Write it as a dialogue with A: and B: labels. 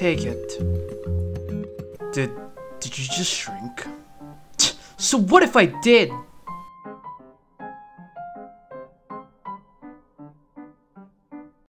A: take it. Did did you just shrink? So what if I did?